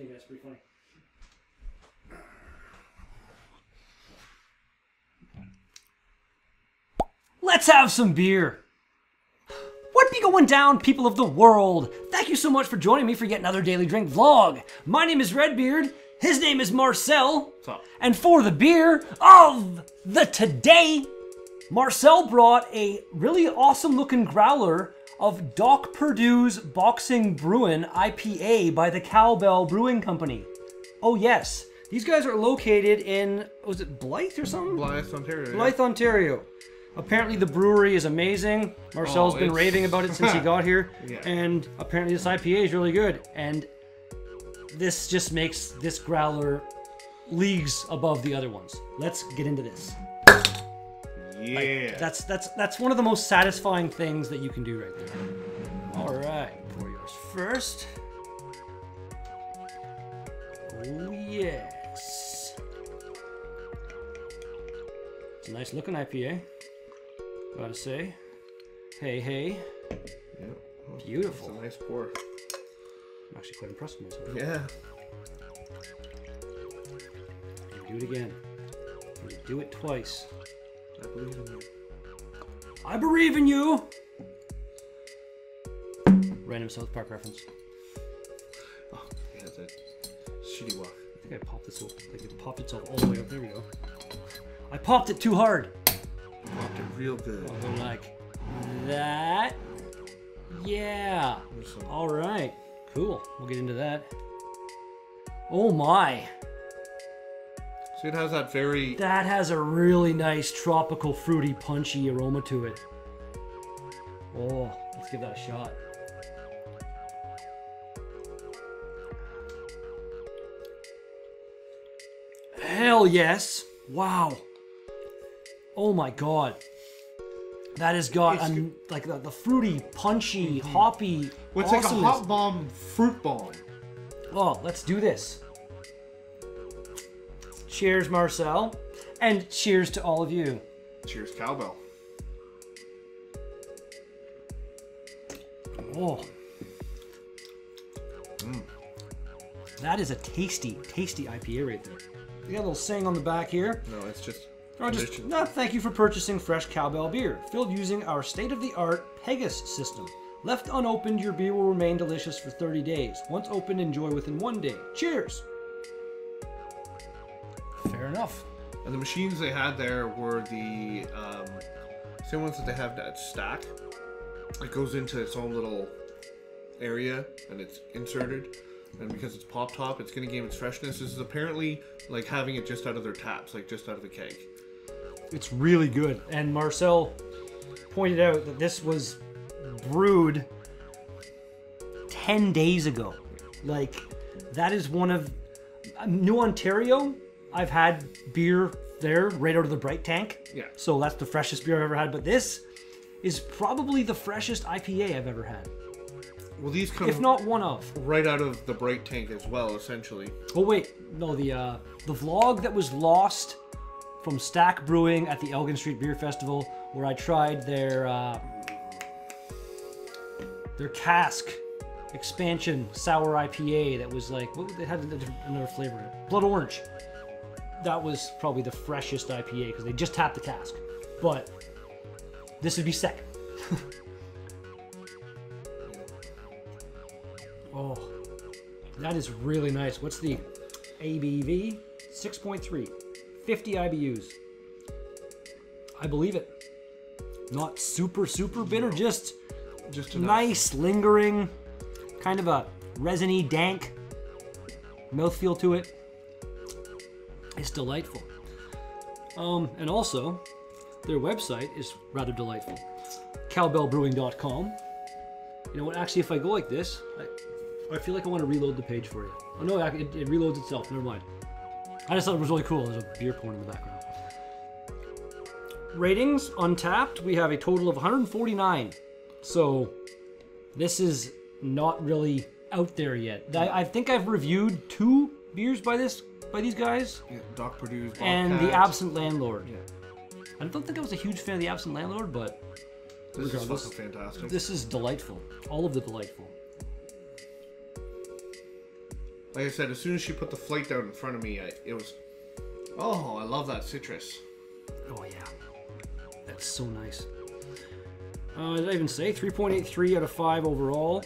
think that's pretty funny. Let's have some beer. What be going down, people of the world? Thank you so much for joining me for yet another Daily Drink vlog. My name is Red Beerd. His name is Marcel. up? And for the beer of the today, Marcel brought a really awesome looking growler of Doc Perdue's Boxing Bruin IPA by the Cowbell Brewing Company. Oh yes, these guys are located in was it Blyth or something? Blyth, Ontario. yeah. Ontario. Apparently the brewery is amazing. Marcel's Oh, been raving about it since he got here. Yeah. And apparently this IPA is really good. And this just makes this growler leagues above the other ones. Let's get into this. Yeah. That's that's that's one of the most satisfying things that you can do right there. All right, pour yours first. Oh yes, it's a nice looking IPA. Gotta say, hey hey, Yeah. It's beautiful. a nice pour. I'm actually quite impressed with myself. Yeah. Do it again. Do it twice. I believe in you. I believe in you. Random South Park reference. Oh, yeah, that's a shitty walk. I think I popped this off. Like it popped itself all the way up. There we go. I popped it too hard. Popped it real good. Oh, I'll go like that. Yeah. All right. Cool. We'll get into that. Oh my. See, it has that very. That has a really nice tropical, fruity, punchy aroma to it. Oh, let's give that a shot. Hell yes. Wow. Oh my god. That has got It's a, like the, the fruity, punchy, mm-hmm. hoppy. Well, it's like a hot bomb fruit bomb. Oh, let's do this. Cheers, Marcel. And cheers to all of you. Cheers, cowbell. Oh. Mm. That is a tasty, tasty IPA right there. You got a little saying on the back here. No, it's just. Oh, just, no, thank you for purchasing fresh cowbell beer, filled using our state-of-the-art Pegas system. Left unopened, your beer will remain delicious for 30 days. Once opened, enjoy within one day. Cheers. Enough. And the machines they had there were the um, same ones that they have at Stack. It goes into its own little area and it's inserted. And because it's pop top, it's going to gain its freshness. This is apparently like having it just out of their taps, like just out of the keg. It's really good. And Marcel pointed out that this was brewed 10 days ago. Like, that is one of New Ontario. I've had beer there right out of the bright tank. Yeah. So that's the freshest beer I've ever had. But this is probably the freshest IPA I've ever had, Well, these come if not one of. right out of the bright tank as well, essentially. Oh wait, no the uh, the vlog that was lost from Stack Brewing at the Elgin Street Beer Festival, where I tried their uh, their cask expansion sour IPA that was like what they had another- another flavor blood orange. That was probably the freshest IPA because they just tapped the cask, but this would be second. oh. That is really nice. What's the ABV? 6.3. 50 IBUs. I believe it. Not super, super bitter, just Just enough. nice, lingering, kind of a resiny, dank mouthfeel to it. It's delightful. Um, and also, their website is rather delightful. Cowbellbrewing.com. You know what? Actually, if I go like this, I, I feel like I want to reload the page for you. Oh no, it, it reloads itself. Never mind. I just thought it was really cool. There's a beer pouring in the background. Ratings Untappd. We have a total of 149. So this is not really out there yet. I, I think I've reviewed two beers by this by these guys, Yeah, Doc Perdue's and the Absent Landlord. Yeah. I don't think I was a huge fan of the Absent Landlord, but This is regardless. fucking fantastic. this is delightful. All of the delightful. like I said, as soon as she put the flight down in front of me, I, it was. Oh, I love that citrus. Oh yeah, that's so nice. Uh, did I even say 3.83 out of 5 overall?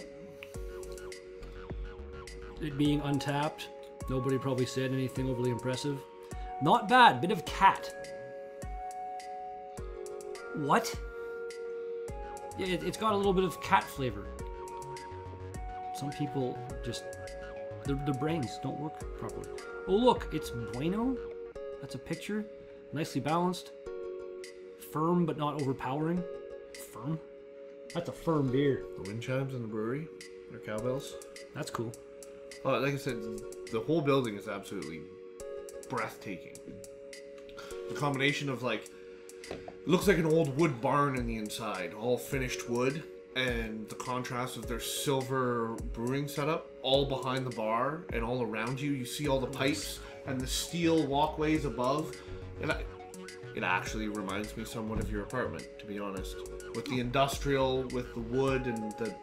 It being Untappd, nobody probably said anything overly impressive. Not bad, bit of cat. What? Yeah, it, it's got a little bit of cat flavor. Some people just their, their brains don't work properly. Oh look, it's bueno. That's a picture, nicely balanced, firm but not overpowering. Firm? That's a firm beer. The wind chimes in the brewery are cowbells. That's cool. Oh, like I said, the whole building is absolutely breathtaking. The combination of like, looks like an old wood barn in the inside, all finished wood, and the contrast of their silver brewing setup, all behind the bar and all around you. You see all the pipes and the steel walkways above. And I, it actually reminds me somewhat of your apartment, to be honest. With the industrial, with the wood, and the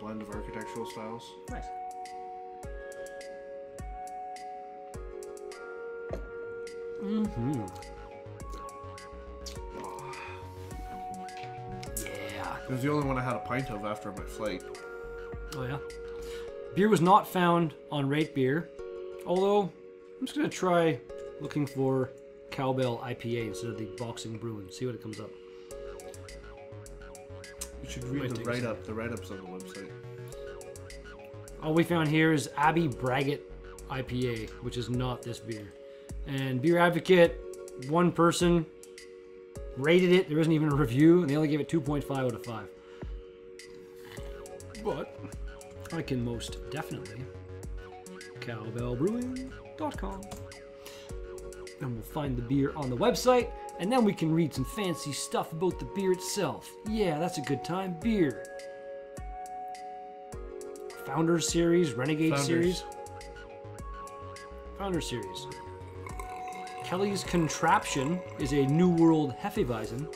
blend of architectural styles. Nice. Mm-hmm. Yeah. It was the only one I had a pint of after my flight. Oh yeah. Beer was not found on Rate Beer, although I'm just gonna try looking for Cowbell IPA instead of the Boxing Bruin. See what it comes up. You should read the write up. The write ups on the website. All we found here is Abbey Braggett IPA, which is not this beer. And Beer Advocate, one person rated it. There isn't even a review, and they only gave it 2.5 out of 5. But I can most definitely cowbellbrewing.com. And we'll find the beer on the website, and then we can read some fancy stuff about the beer itself. Yeah, that's a good time. Beer. Founders Series, Renegade Founders. Series. Founder Series. Kelly's Contraption is a New World Hefeweizen.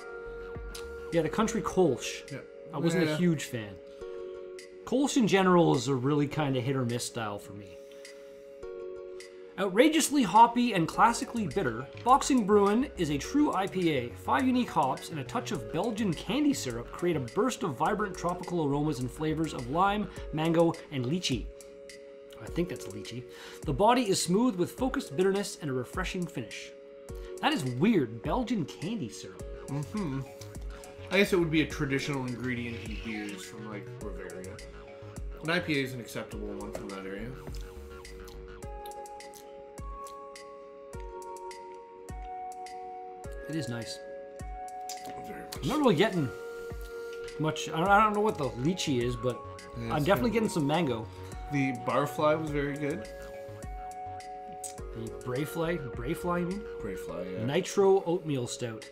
Yeah, the country Kolsch. Yeah. I wasn't Yeah. a huge fan. Kolsch in general is a really kind of hit or miss style for me. Outrageously hoppy and classically bitter, Boxing Bruin is a true IPA. Five unique hops and a touch of Belgian candy syrup create a burst of vibrant tropical aromas and flavors of lime, mango, and lychee. I think that's lychee. The body is smooth with focused bitterness and a refreshing finish. That is weird. Belgian candy syrup. Mhm. I guess it would be a traditional ingredient in beers from like Bavaria. An IPA is an acceptable one from that area. It is nice. I'm not really getting much. I don't, I don't know what the lychee is, but Yeah, I'm definitely getting some mango. The barfly was very good. The Brayfly, Brayfly, you mean? Brayfly, yeah. Nitro Oatmeal Stout.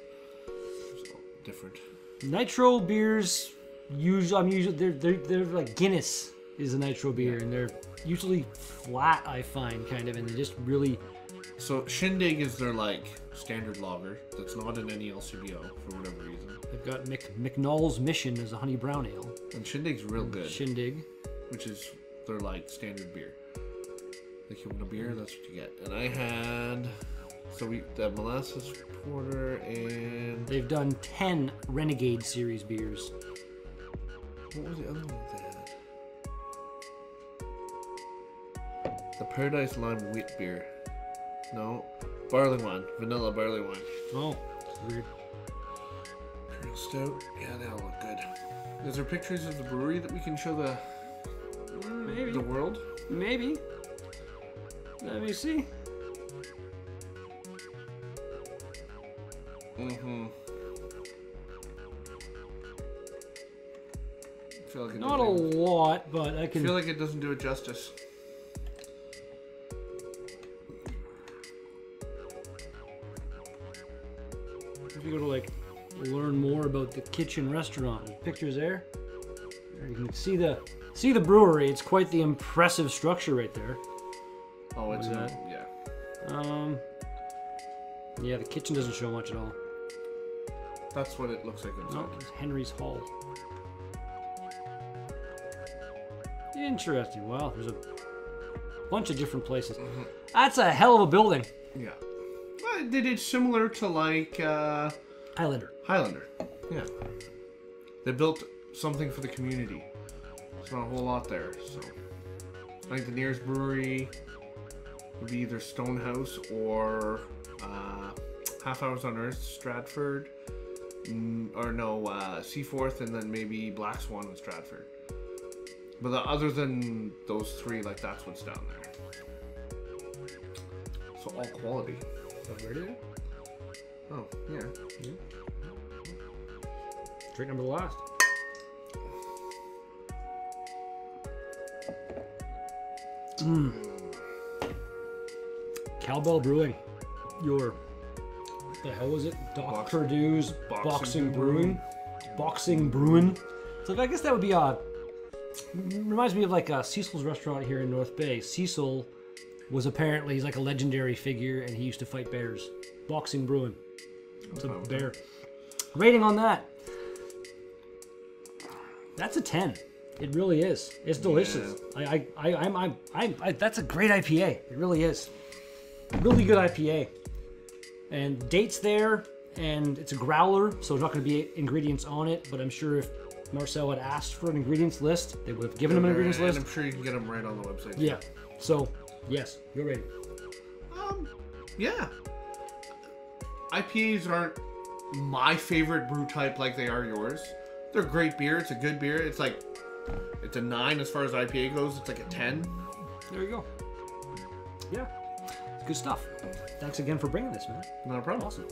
Different. Nitro beers, usually I'm usually they're, they're they're like Guinness is a nitro beer, and they're usually flat. I find kind of, and they just really So Shindig is their like standard lager that's not in any LCBO for whatever reason. they've got Mc, McNall's Mission as a honey brown ale. And Shindig's real mm, good, Shindig. which is their like standard beer. Like you want a beer, that's what you get. And I had so we the molasses porter and They've done ten Renegade series beers. what was the other one they had? The Paradise Lime Wheat Beer. No. Barley wine. Vanilla barley wine. Oh, weird. Imperial Stout. Yeah, they all look good. Is there pictures of the brewery that we can show the Maybe. the world? Maybe. Let me see. Mm-hmm. Like Not a lot, but I I can. feel like it doesn't do it justice. If you go to like learn more about the kitchen restaurant, pictures there. You can see the see the brewery. It's quite the impressive structure right there. Oh, it's in- that? yeah. Um, yeah, the kitchen doesn't show much at all. That's what it looks like. No, it's Henry's Hall. Interesting. Well, there's a bunch of different places. That's a hell of a building. Yeah. Well, they did similar to like uh, Highlander. Highlander. Yeah. They built something for the community. It's not a whole lot there, so. I think the nearest brewery would be either Stonehouse or uh, Half Hours on Earth, Stratford, mm, or no, uh, Seaforth, and then maybe Black Swan and Stratford. But the, other than those three, like that's what's down there. So all quality. Oh yeah. Drink number the last. Mm. Cowbell Brewing. Your the hell was it? Doc Box- Perdue's Boxing Boxing, Brewing. Brewing. Boxing Brewing. So I guess that would be a reminds me of like uh, Cecil's restaurant here in North Bay. Cecil was apparently he's like a legendary figure, and he used to fight bears. Boxing Brewing. It's a bear. Rating on that. That's a ten. It really is. It's delicious. I, I, I, I'm, I'm, I'm, I, that's a great IPA. It really is. Really good IPA. And dates there, and it's a growler, so there's not going to be ingredients on it. But I'm sure if Marcel had asked for an ingredients list, they would have given him an ingredients and list. I'm sure you can get them right on the website. Yeah. So yes, you're ready. Um, yeah. IPAs aren't my favorite brew type like they are yours. They're great beer. It's a good beer. It's like it's a nine as far as IPA goes. It's like a ten. There you go. Yeah. Good stuff. Thanks again for bringing this, man. Not a problem. Awesome.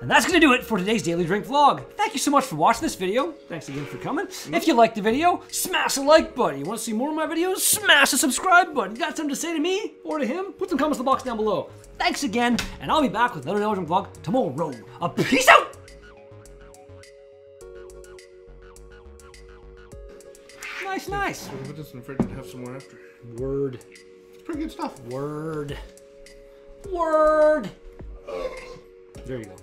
And that's going to do it for today's Daily Drink vlog. Thank you so much for watching this video. Thanks again for coming. If you liked the video, smash a like button. You want to see more of my videos? Smash the subscribe button. You got something to say to me or to him? Put some comments in the box down below. Thanks again, and I'll be back with another Daily Drink vlog tomorrow. A peace out! Nice, nice. So put this in the fridge and have some more after. Word, It's pretty good stuff. word, word. There you go.